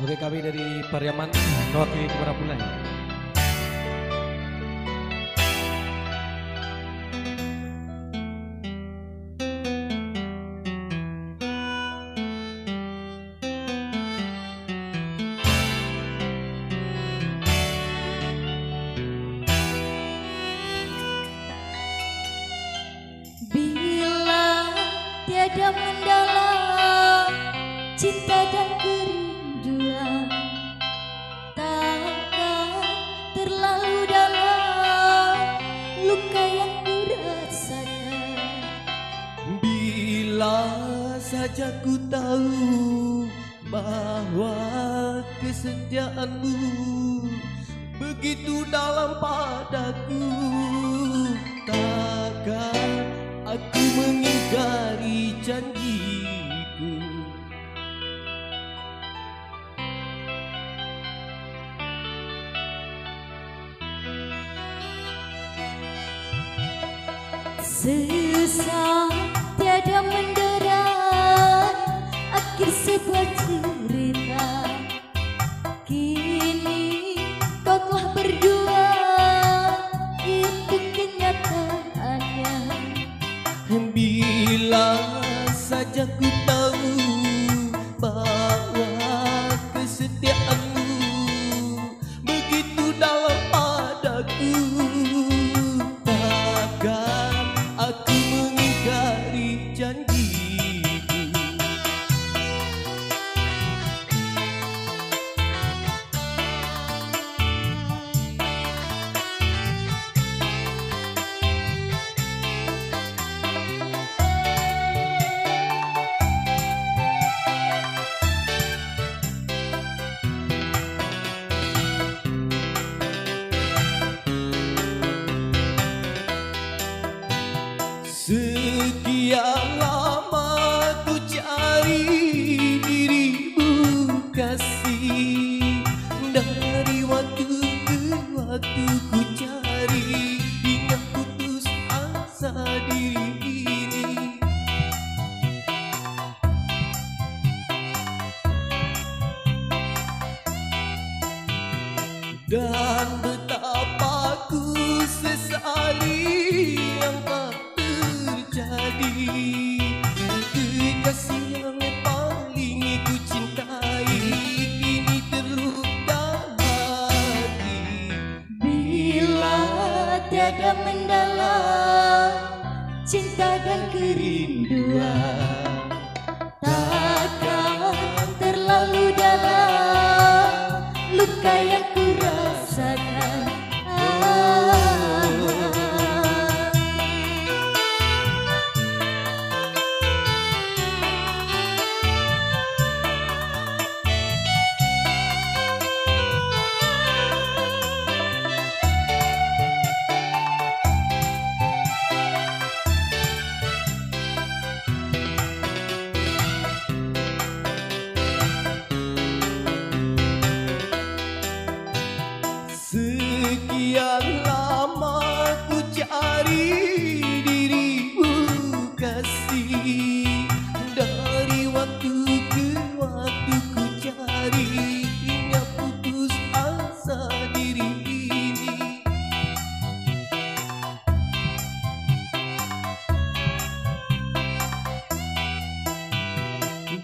Oke kami dari Pariaman mewakili para Pulai. Bila tiada mendalam saja ku tahu bahwa kesetiaanmu begitu dalam padaku. Takkan aku mengingkari janjiku. Susah Sekian lama ku cari dirimu kasih. Dari waktu ke waktu ku cari Hingga putus asa diri ini. Dan cinta dan kerinduan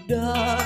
Dan betapa